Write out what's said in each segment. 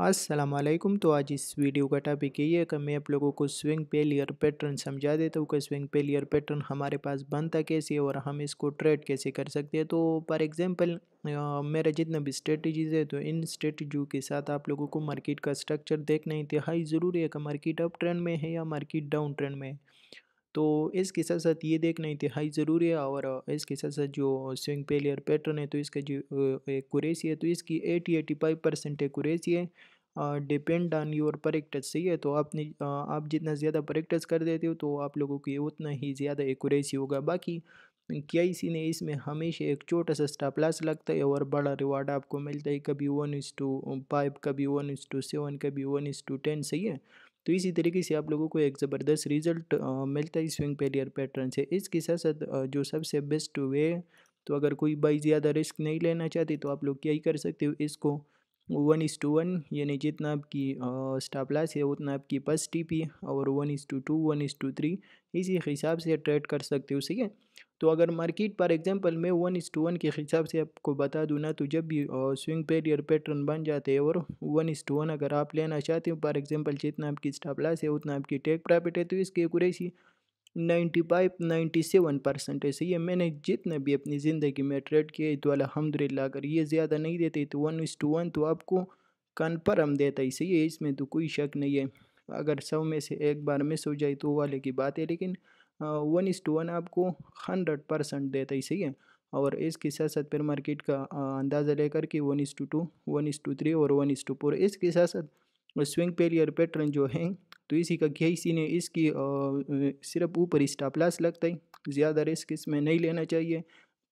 वालेकुम तो आज इस वीडियो का टॉपिक यही है कि मैं आप लोगों को स्विंग पेलियर पैटर्न समझा देता हूँ कि स्विंग पेलियर पैटर्न हमारे पास बनता कैसे और हम इसको ट्रेड कैसे कर सकते हैं। तो फॉर एग्जांपल मेरा जितना भी स्ट्रेटजीज है तो इन स्ट्रेटजी के साथ आप लोगों को मार्केट का स्ट्रक्चर देखना इंतहाई ज़रूरी है कि मार्केट अप ट्रेंड में है या मार्केट डाउन ट्रेंड में है। तो इसके साथ साथ ये देखना इंतहाई ज़रूरी है और इसके साथ साथ जो स्विंग पेलियर पैटर्न है तो इसका जो एक्यूरेसी है तो इसकी eighty eighty five percent accuracy है डिपेंड ऑन योर प्रैक्टिस सही है तो आपने आप जितना ज़्यादा प्रैक्टिस कर देते हो तो आप लोगों की उतना ही ज़्यादा एक्यूरेसी होगा। बाकी क्या इसी ने इसमें हमेशा एक छोटा सा स्टॉप लॉस लगता है और बड़ा रिवार्ड आपको मिलता है। कभी वन इस टू फाइव कभी वन इस टू सेवन कभी वन इस टू टेन सही है? तो इसी तरीके से आप लोगों को एक ज़बरदस्त रिज़ल्ट मिलता है स्विंग पेलियर पैटर्न से। इसके साथ साथ जो सबसे बेस्ट वे तो अगर कोई बाई ज़्यादा रिस्क नहीं लेना चाहती तो आप लोग क्या ही कर सकते हो, इसको वन इज़ टू वन, यानी जितना आपकी स्टॉप लॉस है, उतना आपकी पस टी पी और one is to two, one is to three, इसी हिसाब से ट्रेड कर सकते हो, ठीक है? तो अगर मार्केट फॉर एग्जांपल मैं वन इस टू वन के हिसाब से आपको बता दूँ ना तो जब भी स्विंग पेरियर पैटर्न बन जाते हैं और वन इज़ टू वन अगर आप लेना चाहते हो फॉर एग्जांपल जितना आपकी स्टॉप लॉस है, उतना आपकी टेक प्रॉफिट है तो इसकी accuracy ninety five ninety seven percent है। सही है, मैंने जितने भी अपनी ज़िंदगी में ट्रेड किए तो अलहमदिल्ला अगर ये ज़्यादा नहीं देते तो वन इस टू वन तो आपको कन्फर्म देता ही। सही है, इसमें तो कोई शक नहीं है। अगर सौ में से एक बार मिस हो जाए तो वाले की बात है, लेकिन वन इस टू वन आपको हंड्रेड परसेंट देता है, सही है? और इसके साथ साथ फिर मार्केट का अंदाज़ा लेकर के one is to two, one is to three और वन इस टू फोर। इसके साथ साथ स्विंग पेलियर पैटर्न जो है तो इसी का क्या इसी ने इसकी सिर्फ़ ऊपर स्टॉप लॉस लगता है, ज़्यादा रिस्क इसमें नहीं लेना चाहिए।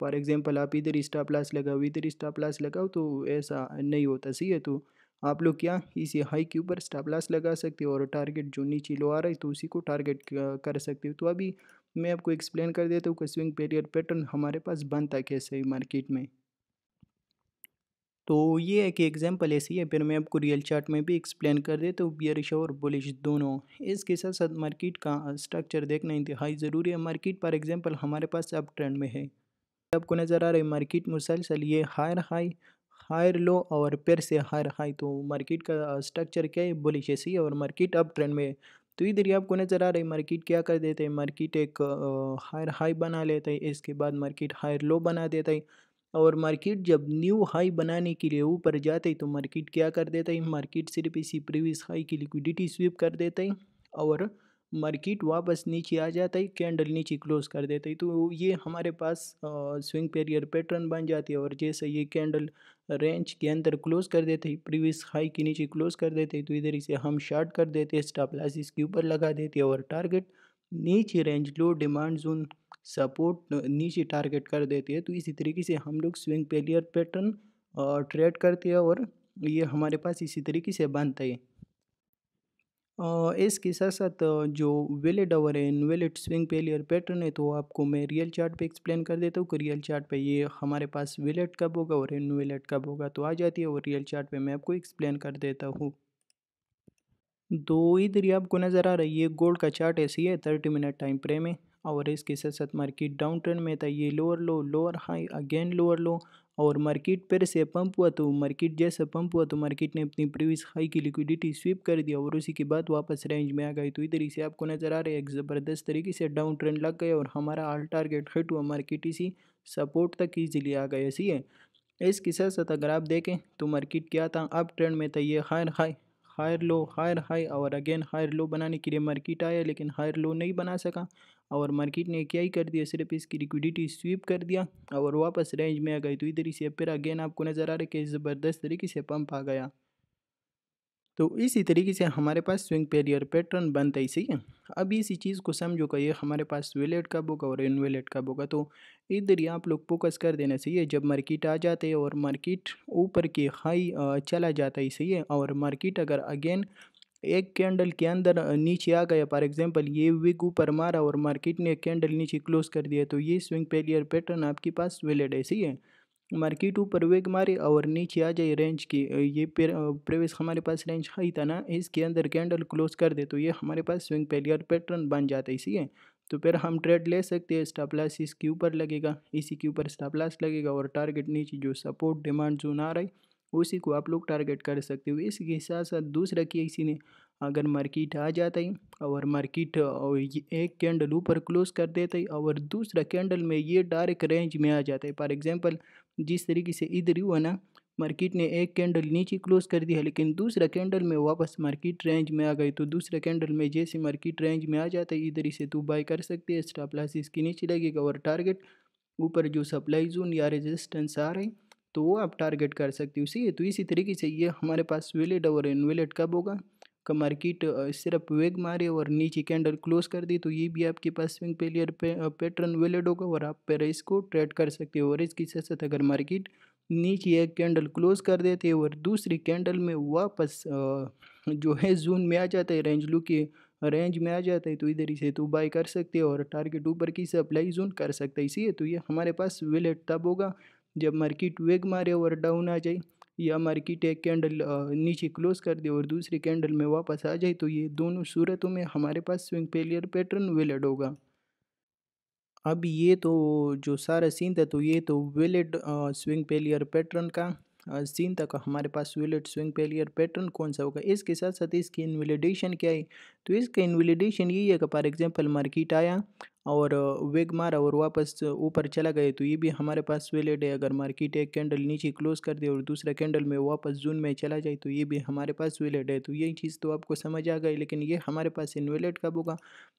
फॉर एग्जांपल आप इधर स्टॉप लॉस लगाओ, इधर स्टॉप लॉस लगाओ तो ऐसा नहीं होता, सही है? तो आप लोग क्या इसी हाई के ऊपर स्टॉप लॉस लगा सकते हो और टारगेट जो नीचे लो आ रहा है तो उसी को टारगेट कर सकते हो। तो अभी मैं आपको एक्सप्लेन कर देता हूँ कि स्विंग पेरियर पैटर्न हमारे पास बनता कैसे है मार्केट में। तो ये है कि एग्जांपल ऐसी है, फिर मैं आपको रियल चार्ट में भी एक्सप्लेन कर देता हूँ, बियरिश और बुलिश दोनों। इसके साथ साथ मार्केट का स्ट्रक्चर देखना इंतहाई ज़रूरी है। मार्केट फॉर एग्जांपल हमारे पास अब ट्रेंड में है। आपको नज़र आ रहा है मार्केट मुसलसल ये हायर हाई हायर लो और फिर से हायर हाई तो मार्केट का स्ट्रक्चर क्या है? बुलिश ऐसी और मार्केट अब ट्रेंड में तो इधर ही आपको नज़र आ रही मार्केट क्या कर देते हैं? मार्केट एक हायर हाई बना लेता है। इसके बाद मार्केट हायर लो बना देता है। और मार्केट जब न्यू हाई बनाने के लिए ऊपर जाते तो मार्केट क्या कर देता है? मार्केट सिर्फ़ इसी प्रीवियस हाई की लिक्विडिटी स्वीप कर देता है। और मार्केट वापस नीचे आ जाता है, कैंडल नीचे क्लोज कर देता है। तो ये हमारे पास स्विंग पेरियर पैटर्न बन जाती है और जैसे ये कैंडल रेंज के अंदर क्लोज कर देते हैं, प्रीवियस हाई के नीचे क्लोज कर देते हैं तो इधर इसे हम शार्ट कर देते हैं स्टॉप लॉस इसके ऊपर लगा देते हैं और टारगेट नीचे range, low demand zone support नीचे टारगेट कर देती है। तो इसी तरीके से हम लोग स्विंग पेलियर पैटर्न ट्रेड करते हैं और ये हमारे पास इसी तरीके से बनता है। इसके साथ साथ जो वेलेट आवर है इनवेलेट स्विंग पेलियर पैटर्न है तो आपको मैं रियल चार्ट पे एक्सप्लेन कर देता हूँ कि रियल चार्ट पे ये हमारे पास वेलेट कब होगा और इनवेलेट कब होगा। तो आ जाती है और रियल चार्ट पे मैं आपको एक्सप्लेन कर देता हूँ। दो इधर ही आपको नज़र आ रहा है गोल्ड का चार्ट ऐसी है थर्टी मिनट टाइम फ्रेम है। और इसके साथ साथ मार्केट डाउन ट्रेंड में था, ये lower low lower high again lower low और मार्केट पर से पंप हुआ तो मार्केट जैसे पंप हुआ तो मार्केट ने अपनी प्रीवियस हाई की लिक्विडिटी स्वीप कर दिया और उसी के बाद वापस रेंज में आ गई तो इधर से आपको नज़र आ रहा है एक ज़बरदस्त तरीके से डाउन ट्रेंड लग गया और हमारा आल टारगेट हिट हुआ मार्केट इसी सपोर्ट तक ईजिली आ गया सी है। इसके साथ साथ अगर आप देखें तो मार्केट क्या था? अप ट्रेंड में था ये higher high higher low higher high और अगेन हायर लो बनाने के लिए मार्केट आया लेकिन हायर लो नहीं बना सका। और मार्केट ने क्या ही कर दिया, सिर्फ़ इसकी लिक्विडिटी स्वीप कर दिया और वापस रेंज में आ गई। तो इधर ही से फिर अगेन आपको नज़र आ रहा है कि ज़बरदस्त तरीके से पंप आ गया। तो इसी तरीके से हमारे पास स्विंग पेरियर पैटर्न बनता ही, सही है? अब इसी चीज़ को समझो कि ये हमारे पास वेलेट कब होगा और इनवेलेट कब होगा। तो इधर ही आप लोग फोकस कर देना चाहिए जब मार्केट आ जाते हैं और मार्केट ऊपर की हाई चला जाता है, सही है? और मार्केट अगर अगेन एक कैंडल के अंदर नीचे आ गया। फॉर एग्जांपल ये विग ऊपर मारा और मार्केट ने कैंडल नीचे क्लोज कर दिया तो ये स्विंग पेलियर पैटर्न आपके पास वैलिड है, सही है? मार्केट ऊपर वेग मारे और नीचे आ जाए रेंज की ये प्रवेश हमारे पास रेंज हाई था ना? इसके अंदर कैंडल क्लोज कर दे तो ये हमारे पास स्विंग पेलियर पैटर्न बन जाता है इसी है? तो फिर हम ट्रेड ले सकते हैं। स्टॉप लॉस इसके ऊपर लगेगा, इसी के ऊपर स्टॉप लॉस लगेगा और टारगेट नीचे जो सपोर्ट डिमांड जोन आ रहा है उसी को आप लोग टारगेट कर सकते हो। इसके साथ साथ दूसरा कि इसी ने अगर मार्केट आ जाता है और मार्केट एक कैंडल ऊपर क्लोज कर देता है और दूसरा कैंडल में ये डायरेक्ट रेंज में आ जाता है। फॉर एग्जांपल जिस तरीके से इधर हुआ ना मार्केट ने एक कैंडल नीचे क्लोज कर दिया, लेकिन दूसरा कैंडल में वापस मार्केट रेंज में आ गई तो दूसरा कैंडल में जैसे मार्केट रेंज में आ जाता है, इधर से तो बाय कर सकते हैं। स्टॉप लॉस इसकी नीचे लगेगा और टारगेट ऊपर जो सप्लाई जोन या रेजिस्टेंस आ रहे हैं तो वो आप टारगेट कर सकते हो। इसी तो इसी तरीके से ये हमारे पास वेलेट और इनवेलेट कब होगा? का मार्केट सिर्फ़ वेग मारे और नीचे कैंडल क्लोज कर दी तो ये भी आपके पास स्विंग पेलियर पे पैटर्न वेलिड होगा और आप पर इसको ट्रेड कर सकते हो। और इसकी साथ साथ अगर मार्केट नीचे एक कैंडल क्लोज कर देते और दूसरी कैंडल में वापस जो है जून में आ जाता है रेंज लू के रेंज में आ जाता है तो इधर ही से तो बाई कर सकते हो और टारगेट ऊपर की सप्लाई जोन कर सकते हैं। इसी है तो ये हमारे पास वेलेट तब होगा जब मार्केट वेग मारे और डाउन आ जाए या मार्केट एक कैंडल नीचे क्लोज कर दे और दूसरी कैंडल में वापस आ जाए तो ये दोनों सूरतों में हमारे पास स्विंग पेलियर पैटर्न वेलिड होगा। अब ये तो जो सारा सीन था तो ये तो वेलिड स्विंग पेलियर पैटर्न का सीन तक हमारे पास वेलिड स्विंग पेलियर पैटर्न कौन सा होगा? इसके साथ साथ इसकी इनवेलिडेशन क्या है? तो इसका इनवेलिडेशन यही है कि फॉर एग्जांपल मार्केट आया और वेग मारा और वापस ऊपर चला गए तो ये भी हमारे पास वैलिड है। अगर मार्केट एक कैंडल नीचे क्लोज कर दे और दूसरा कैंडल में वापस जून में चला जाए तो ये भी हमारे पास वैलिड है। तो यही चीज़ तो आपको समझ आ गई, लेकिन ये हमारे पास इनवेलेट कब होगा?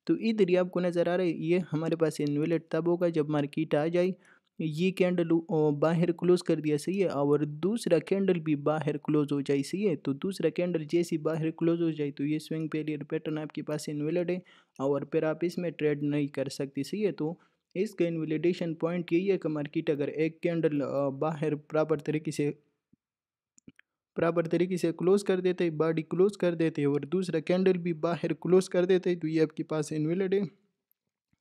तो इधर ही आपको नज़र आ रहा है, ये हमारे पास इनवेलेट तब होगा जब मार्किट आ जाए। ये कैंडल बाहर क्लोज कर दिया, सही है? और दूसरा कैंडल भी बाहर क्लोज हो जाए, सही है? तो दूसरा कैंडल जैसे बाहर क्लोज हो जाए तो ये स्विंग पेरियर पैटर्न आपके पास इनवेलिड है और फिर आप इसमें ट्रेड नहीं कर सकते, सही है? तो इसका इनवेलिडेशन पॉइंट यही है कि मार्केट अगर एक कैंडल बाहर प्रॉपर तरीके से प्रॉपर तरीके से क्लोज कर देते बॉडी क्लोज कर देते और दूसरा कैंडल भी बाहर क्लोज कर देते तो ये आपके पास इनवेलिड है।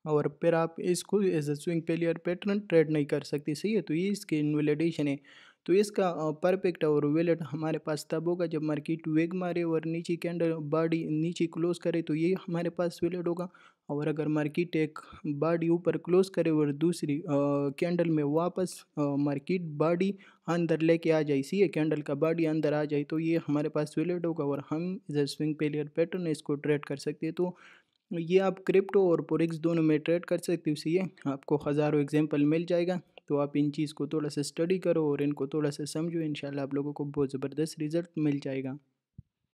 और फिर आप इसको as a swing failure pattern trade नहीं कर सकते, सही है? तो ये इसकी इनवेलिडेशन है। तो इसका परफेक्ट और वेलेट हमारे पास तब होगा जब मार्केट वेग मारे और नीचे कैंडल बॉडी नीचे क्लोज करे तो ये हमारे पास वेलेट होगा। और अगर मार्केट एक बॉडी ऊपर क्लोज करे और दूसरी कैंडल में वापस मार्केट बॉडी अंदर लेके आ जाए सी कैंडल का बॉडी अंदर आ जाए तो ये हमारे पास वेलेट होगा और हम अ स्विंग पेलियर पैटर्न इसको ट्रेड कर सकते हैं। तो ये आप क्रिप्टो और पोरिक्स दोनों में ट्रेड कर सकते हो इसी आपको हज़ारों एग्जांपल मिल जाएगा। तो आप इन चीज़ को थोड़ा सा स्टडी करो और इनको थोड़ा सा समझो, इंशाल्लाह आप लोगों को बहुत ज़बरदस्त रिज़ल्ट मिल जाएगा।